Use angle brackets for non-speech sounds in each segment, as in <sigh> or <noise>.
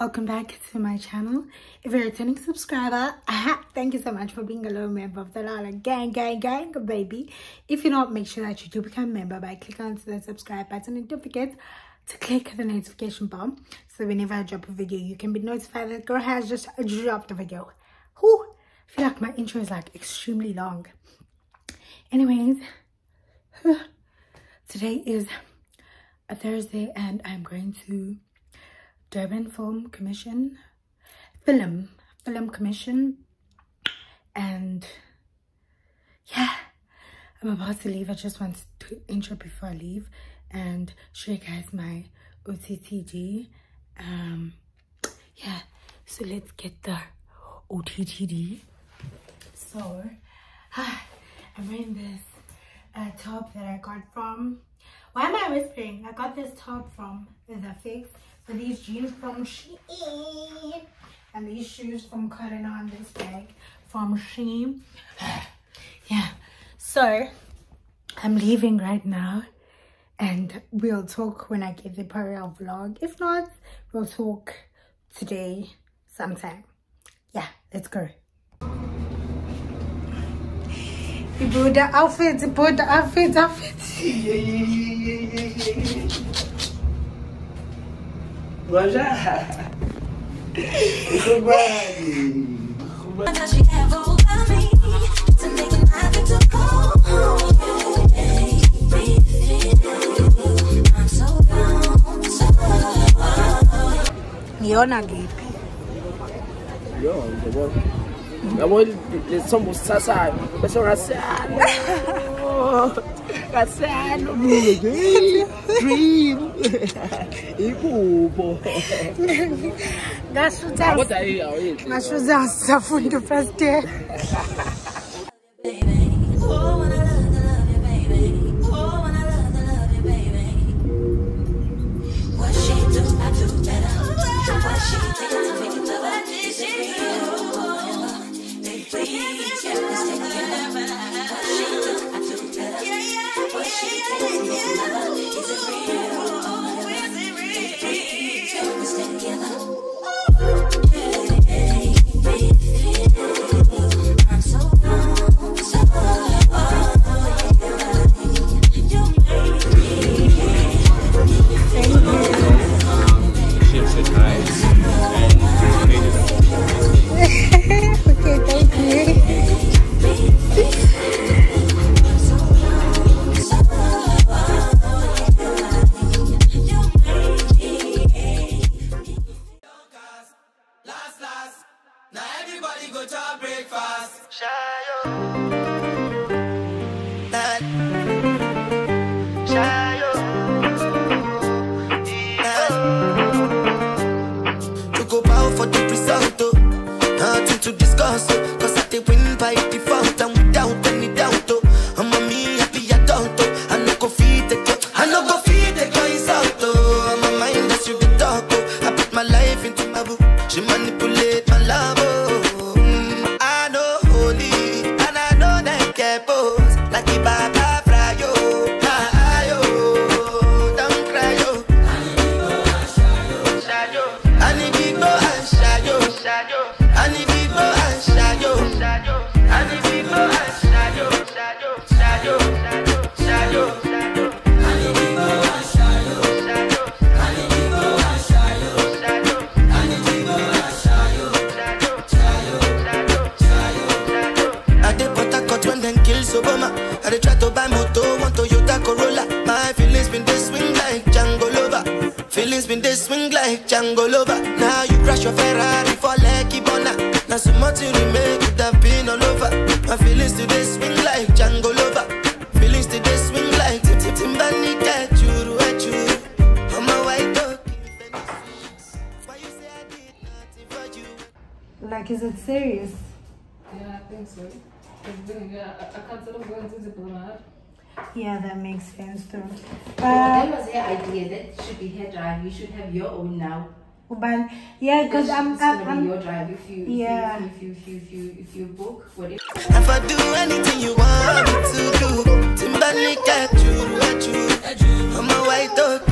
welcome back to my channel. If you're a returning subscriber, thank you so much for being a loyal member of the Lala Gang Gang Gang baby. If you're not, make sure that you do become a member by clicking onto the subscribe button and don't forget to click the notification bell so whenever I drop a video you can be notified that girl has just dropped a video. I feel like my intro is like extremely long. Anyways, <sighs> today is a Thursday and I'm going to Durban Film Commission, Film, Film Commission, and yeah, I'm about to leave. I just want to intro before I leave and show you guys my OTTD. Um, yeah, so let's get the OTTD. So, ah, I'm wearing this uh, top that I got from. Why am I whispering? I got this top from the Fix. So these jeans from Shein and these shoes from Cotton On. This bag from Shein. <sighs> yeah. So I'm leaving right now, and we'll talk when I get the parallel vlog. If not, we'll talk today sometime. Yeah, let's go. Put the the outfit, outfit. Over me to make it happen to go home? Baby, I'm so gone, so gone. Niona kasalo. Dream. <laughs> Ikubo ngashuza ngashuza safunda first year to discuss, oh. Cause I did win by default and without any doubt, oh. I'm a me happy adult, oh. I no go feed the girl. I no go feed the girl insult, oh. I'm a mind that's you the talk, oh. I put my life into my book. She manipulate my love, oh. Mm, I know holy, and I know that get pose. Like the Baba they swing like Django Lover. Now you crash your Ferrari for Lucky Bona. Now so much you remain could have been all over. My feelings today swing like Django Lover. Feelings today swing like Tim Tim Timbani get you, at you. I'm a white dog. Why you say I did Like, is it serious? Yeah, I think so. Because then, yeah, I, I can't sort of go into the blood. Yeah, that makes sense though. that Uh, was her idea. That should be her drive. You should have your own now. but yeah, because I'm, it's gonna I'm, be your I'm drive if you, if Yeah. you, if you, if you, if you, if you book whatever. If I do anything you want me to do, Timberlake at you, at you. I'm a white dog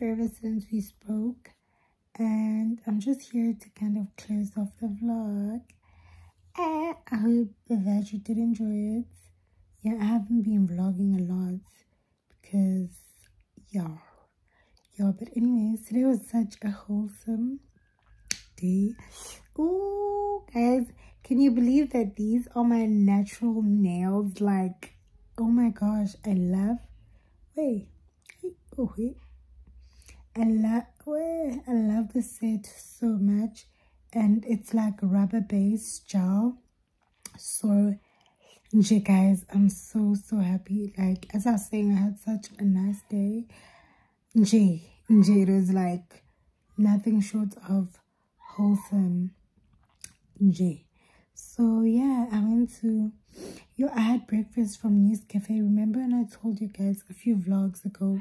forever since we spoke and I'm just here to kind of close off the vlog. I hope that you did enjoy it. Yeah, I haven't been vlogging a lot because yeah, yeah. But anyways, today was such a wholesome day. Oh, guys, can you believe that these are my natural nails? Like, oh my gosh, I love. Wait, oh wait. I love I love the set so much, and it's like rubber based gel. So, nje guys, I'm so so happy. Like as I was saying, I had such a nice day. Nje, nje, it was like nothing short of wholesome. Nje. So yeah, I went to yo. I had breakfast from News Cafe. Remember, and I told you guys a few vlogs ago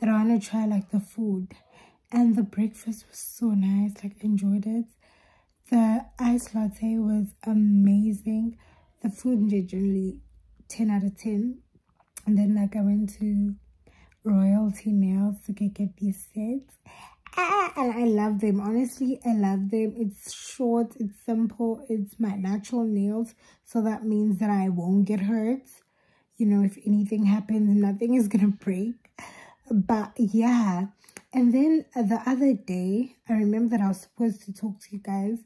that I want to try like the food, and the breakfast was so nice. Like enjoyed it. The ice latte was amazing. The food generally ten out of ten. And then like I went to Royalty Nails to get, get these sets. Ah, and I love them. Honestly, I love them. It's short, it's simple, it's my natural nails. So that means that I won't get hurt. You know, if anything happens, nothing is gonna break. But yeah. And then the other day, I remember that I was supposed to talk to you guys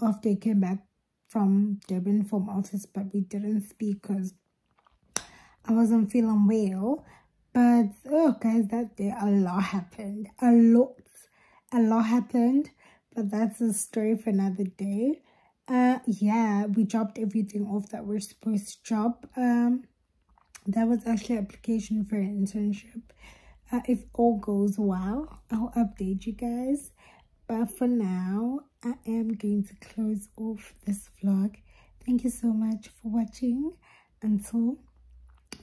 after I came back from Durban from office, but we didn't speak because I wasn't feeling well. But oh guys, that day a lot happened. A lot. A lot happened. But that's a story for another day. Uh yeah, we dropped everything off that we're supposed to drop. Um that was actually application for an internship. Uh, if all goes well, I'll update you guys. But for now, I am going to close off this vlog. Thank you so much for watching. Until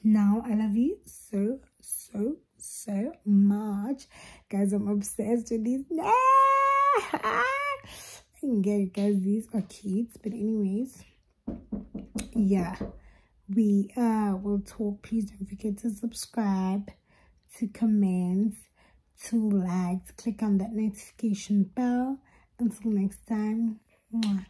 now, I love you so, so, so much. Guys, I'm obsessed with these. I can get it, guys. These are cute. But anyways, yeah. We uh will talk. Please don't forget to subscribe to comment, to like, click on that notification bell. Until next time. Mwah.